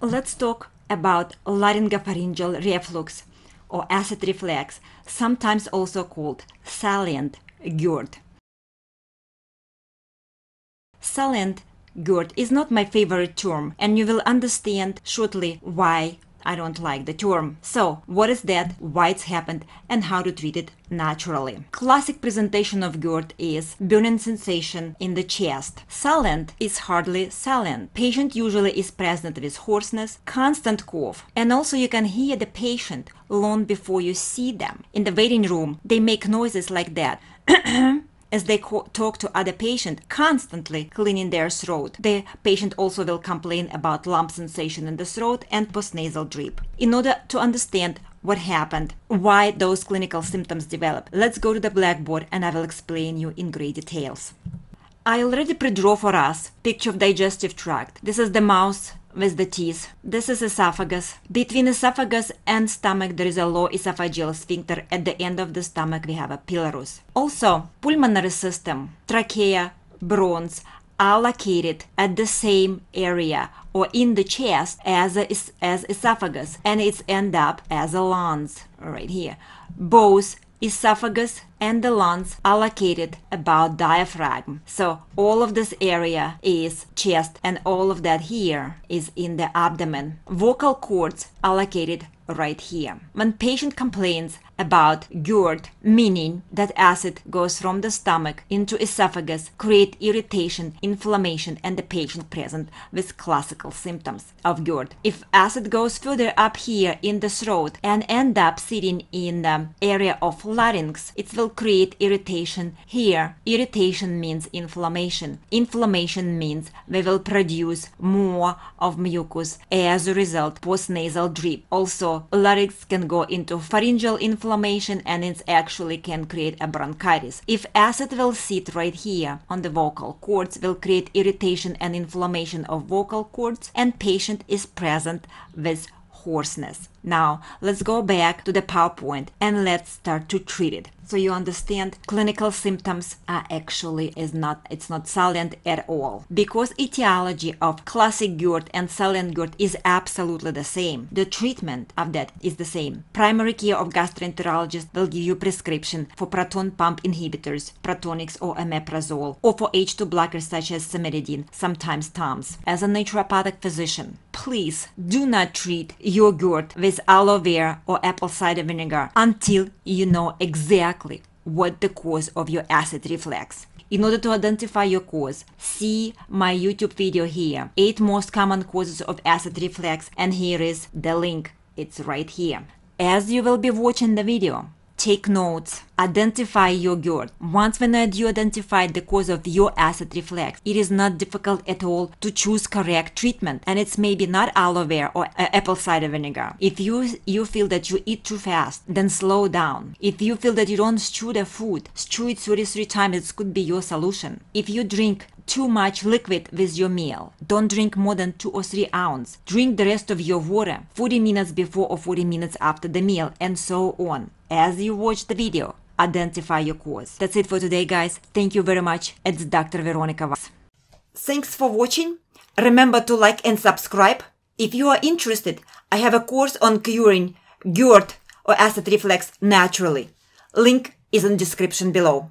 Let's talk about laryngopharyngeal reflux or acid reflux, sometimes also called silent GERD. Silent GERD is not my favorite term, and you will understand shortly why I don't like the term. So, what is that, why it's happened, and how to treat it naturally? Classic presentation of GERD is burning sensation in the chest. Silent is hardly silent. Patient usually is present with hoarseness, constant cough, and also you can hear the patient long before you see them. In the waiting room, they make noises like that. as they talk to other patient constantly cleaning their throat. The patient also will complain about lump sensation in the throat and postnasal drip. In order to understand what happened why those clinical symptoms develop let's go to the blackboard and i will explain you in great details. I already pre-draw for us picture of digestive tract. This is the mouth with the teeth. This is esophagus. Between esophagus and stomach there is a low esophageal sphincter. At the end of the stomach we have a pylorus. Also, pulmonary system, trachea, bronchs are located at the same area or in the chest as a, as esophagus and it's end up as a lungs right here. Both esophagus and the lungs are located about diaphragm. So all of this area is chest and all of that here is in the abdomen. Vocal cords are located right here. When patient complains about GERD, meaning that acid goes from the stomach into esophagus, create irritation, inflammation, and the patient present with classical symptoms of GERD. If acid goes further up here in the throat and end up sitting in the area of larynx, it will create irritation here. Irritation means inflammation. Inflammation means we will produce more of mucus as a result postnasal drip. Also, larynx can go into pharyngeal inflammation and it actually can create a bronchitis. If acid will sit right here on the vocal cords, will create irritation and inflammation of vocal cords and patient is present with hoarseness. Now, let's go back to the PowerPoint and let's start to treat it. So you understand clinical symptoms are actually is not it's not silent at all because etiology of classic GERD and silent GERD is absolutely the same. The treatment of that is the same. Primary care of gastroenterologist will give you prescription for proton pump inhibitors, Protonix or omeprazole, or for H2 blockers such as cimetidine, sometimes Tums. As a naturopathic physician, please do not treat your GERD with with aloe vera or apple cider vinegar until you know exactly what the cause of your acid reflux. In order to identify your cause, see my YouTube video here, 8 most common causes of acid reflux and here is the link. It's right here. As you will be watching the video, take notes, identify your GERD. Once when you identify the cause of your acid reflux, it is not difficult at all to choose correct treatment. And it's maybe not aloe vera or uh, apple cider vinegar. If you you feel that you eat too fast, then slow down. If you feel that you don't chew the food, chew it 33 times, it could be your solution. If you drink too much liquid with your meal. Don't drink more than 2 or 3 ounces. Drink the rest of your water 40 minutes before or 40 minutes after the meal and so on. As you watch the video, identify your cause. That's it for today guys. Thank you very much. It's Dr. Veronica Waks. Thanks for watching. Remember to like and subscribe. If you are interested, I have a course on curing GERD or acid reflux naturally. Link is in the description below.